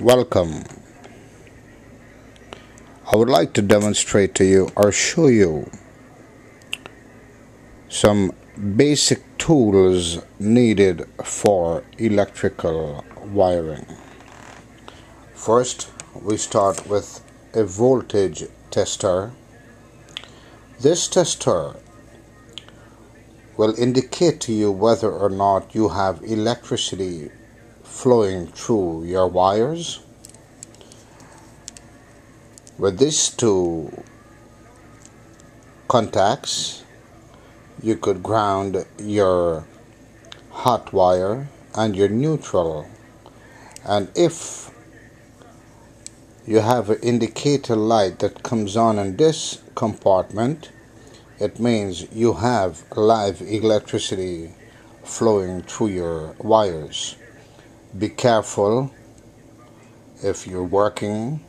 Welcome. I would like to demonstrate to you or show you some basic tools needed for electrical wiring. First, we start with a voltage tester. This tester will indicate to you whether or not you have electricity flowing through your wires. With these two contacts, you could ground your hot wire and your neutral. And if you have an indicator light that comes on in this compartment, it means you have live electricity flowing through your wires. Be careful if you're working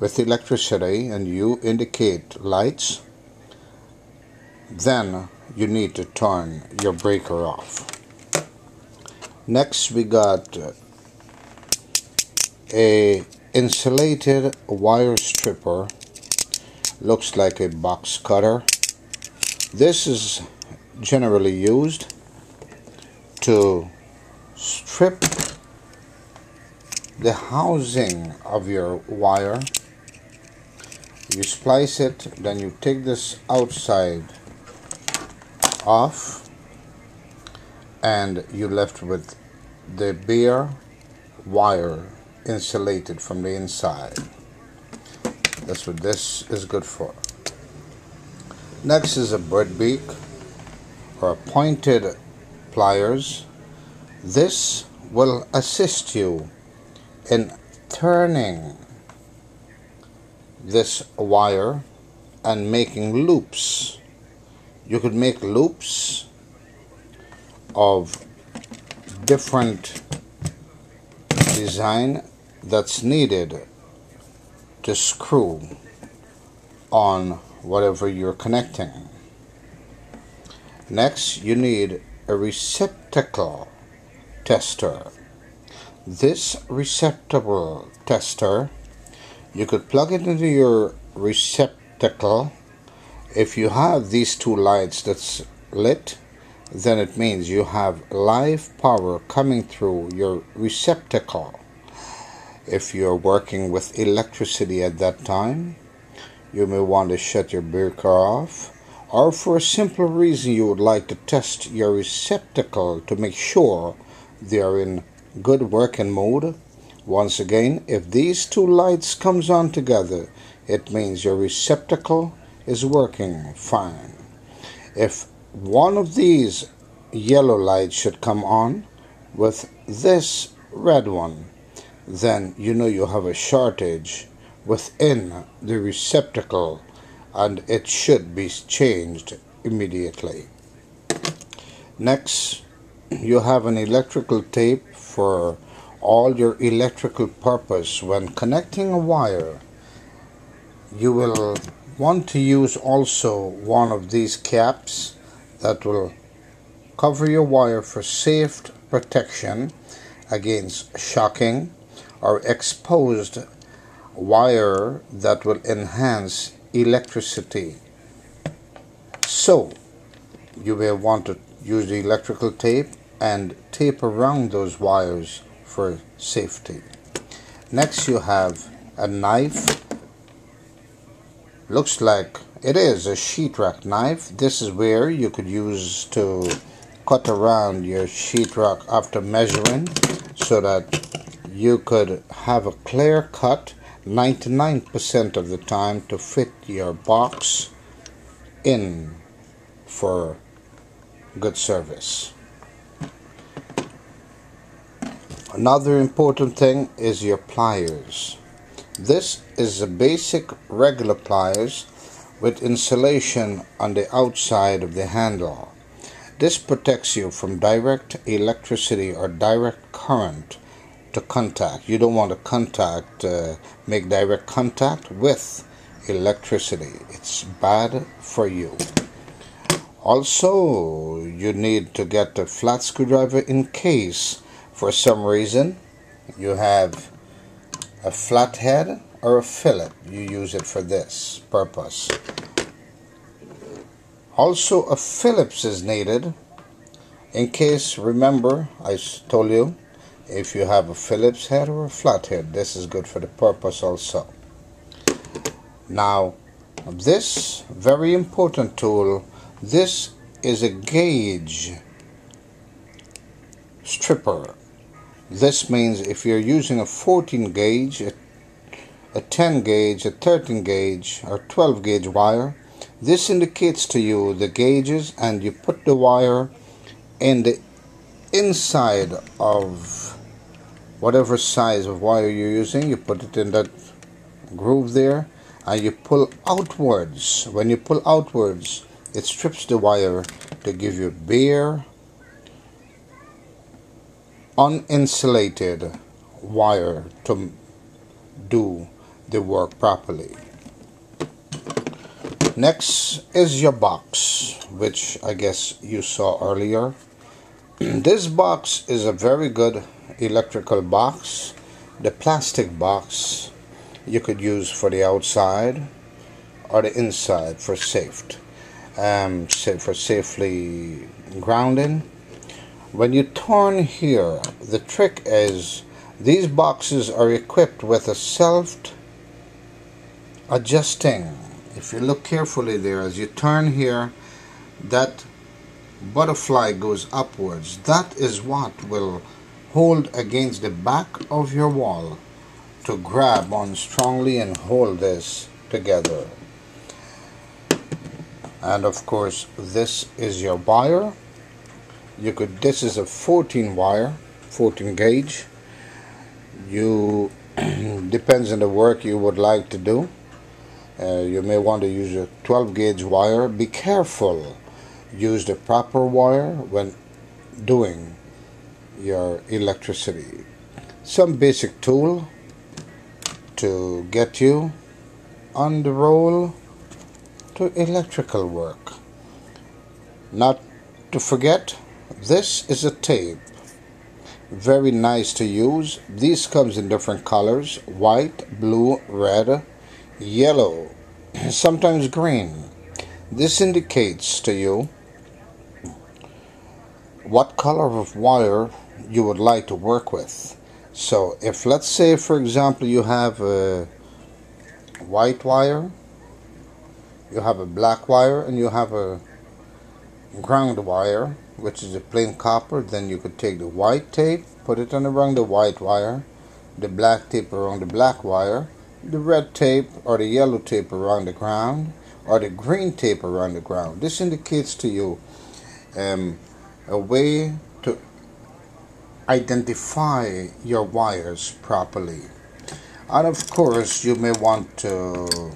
with electricity and you indicate lights, then you need to turn your breaker off. Next we got a insulated wire stripper looks like a box cutter. This is generally used to strip the housing of your wire. You splice it, then you take this outside off, and you're left with the bare wire insulated from the inside. That's what this is good for. Next is a bread beak or pointed pliers. This will assist you in turning this wire and making loops. You could make loops of different design that's needed to screw on whatever you're connecting. Next, you need a receptacle tester. This receptacle tester, you could plug it into your receptacle. If you have these two lights that's lit, then it means you have live power coming through your receptacle if you're working with electricity at that time, you may want to shut your breaker off, or for a simple reason you would like to test your receptacle to make sure they are in good working mode. Once again, if these two lights comes on together, it means your receptacle is working fine. If one of these yellow lights should come on with this red one, then you know you have a shortage within the receptacle and it should be changed immediately. Next, you have an electrical tape for all your electrical purpose. When connecting a wire, you will want to use also one of these caps that will cover your wire for safe protection against shocking or exposed wire that will enhance electricity. So, you may want to use the electrical tape and tape around those wires for safety. Next, you have a knife. Looks like it is a sheetrock knife. This is where you could use to cut around your sheetrock after measuring so that you could have a clear cut 99% of the time to fit your box in for good service. Another important thing is your pliers. This is a basic regular pliers with insulation on the outside of the handle. This protects you from direct electricity or direct current to contact. You don't want to contact, uh, make direct contact with electricity. It's bad for you. Also, you need to get a flat screwdriver in case for some reason you have a flathead or a fillet, you use it for this purpose. Also, a Phillips is needed in case, remember, I told you if you have a Phillips head or a flathead, this is good for the purpose also. Now, this very important tool, this is a gauge stripper. This means if you're using a 14 gauge, a, a 10 gauge, a 13 gauge, or 12 gauge wire, this indicates to you the gauges and you put the wire in the inside of whatever size of wire you're using, you put it in that groove there and you pull outwards. When you pull outwards, it strips the wire to give you bare, uninsulated wire to do the work properly. Next is your box, which I guess you saw earlier. this box is a very good electrical box. The plastic box you could use for the outside or the inside for safe, um, for safely grounding. When you turn here, the trick is these boxes are equipped with a self adjusting if you look carefully there as you turn here that butterfly goes upwards. That is what will hold against the back of your wall to grab on strongly and hold this together and of course this is your wire you could this is a 14 wire 14 gauge you depends on the work you would like to do uh, you may want to use a 12 gauge wire. Be careful. Use the proper wire when doing your electricity. Some basic tool to get you on the roll to electrical work. Not to forget, this is a tape. Very nice to use. These comes in different colors, white, blue, red, yellow, sometimes green. This indicates to you what color of wire you would like to work with. So if let's say for example you have a white wire, you have a black wire and you have a ground wire which is a plain copper then you could take the white tape put it on around the white wire the black tape around the black wire the red tape or the yellow tape around the ground or the green tape around the ground. This indicates to you um, a way to identify your wires properly. And of course, you may want to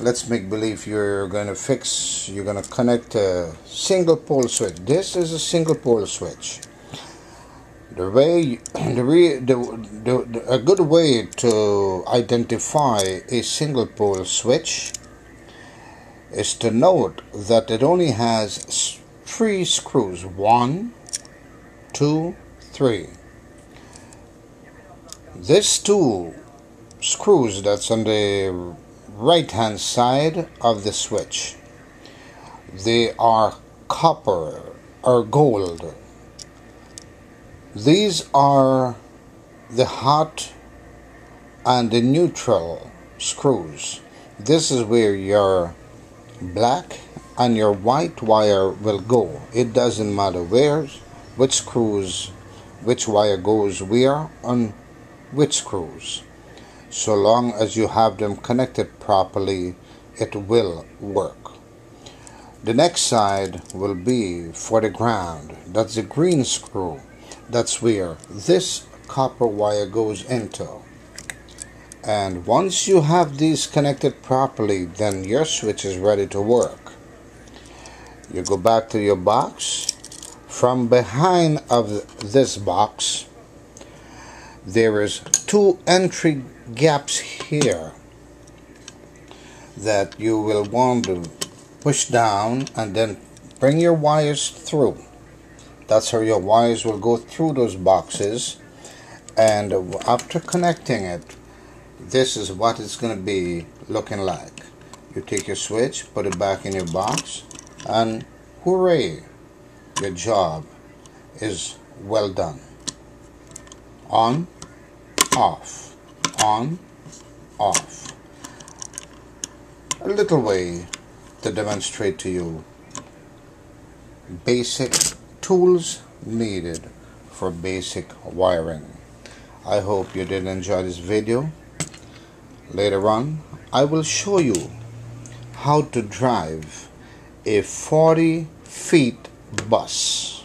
let's make believe you're going to fix, you're going to connect a single pole switch. This is a single pole switch. The way the, re, the, the, the, a good way to identify a single pole switch is to note that it only has three screws. One two three. This two screws that's on the right hand side of the switch they are copper or gold these are the hot and the neutral screws. This is where your black and your white wire will go. It doesn't matter where, which screws, which wire goes where on which screws. So long as you have them connected properly, it will work. The next side will be for the ground. That's the green screw that's where this copper wire goes into and once you have these connected properly then your switch is ready to work you go back to your box from behind of this box there is two entry gaps here that you will want to push down and then bring your wires through. That's how your wires will go through those boxes. And after connecting it this is what it's going to be looking like. You take your switch put it back in your box and hooray your job is well done. On off on off a little way to demonstrate to you basic tools needed for basic wiring. I hope you did enjoy this video. Later on, I will show you how to drive a 40 feet bus.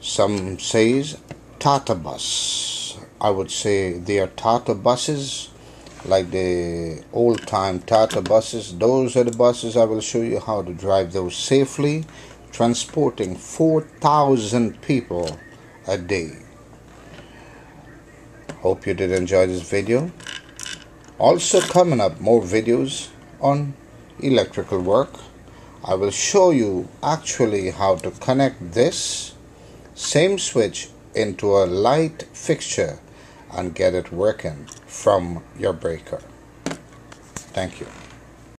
Some says Tata bus. I would say they are Tata buses like the old time Tata buses. Those are the buses I will show you how to drive those safely, transporting 4,000 people a day. Hope you did enjoy this video. Also coming up more videos on electrical work. I will show you actually how to connect this same switch into a light fixture and get it working from your breaker. Thank you.